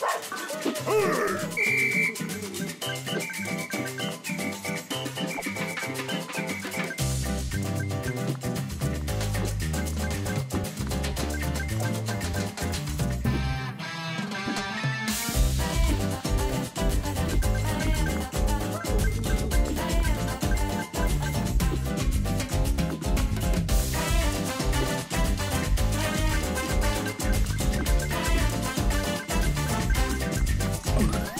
Hey! Come on.